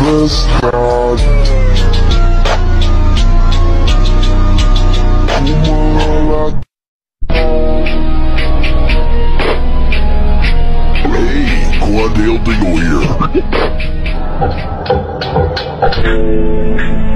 this God Hey, glad to you here.